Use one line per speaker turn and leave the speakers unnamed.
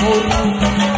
Oh.